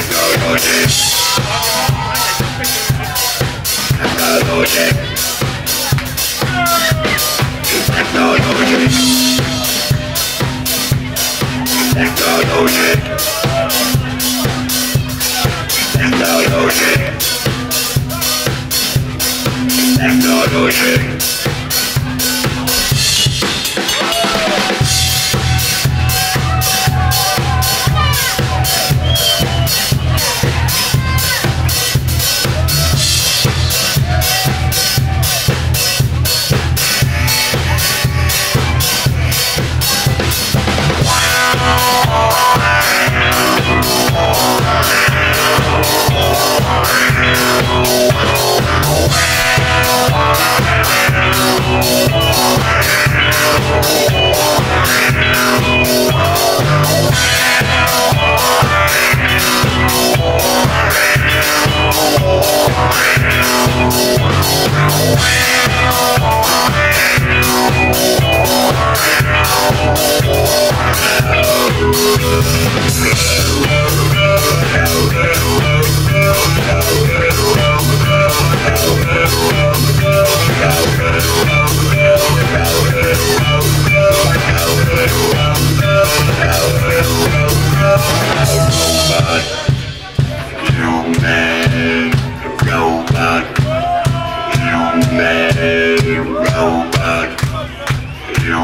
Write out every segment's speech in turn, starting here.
Around the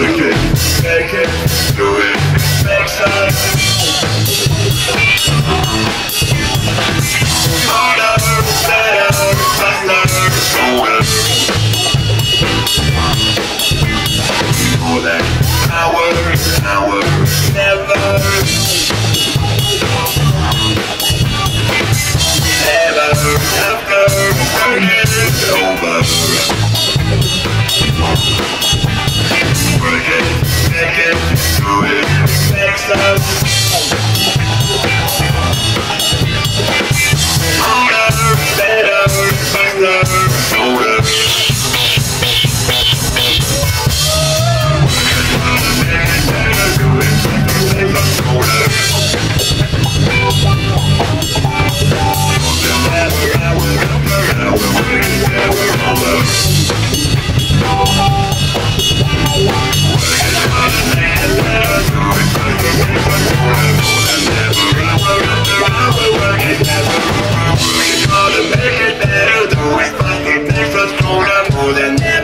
Make it us. than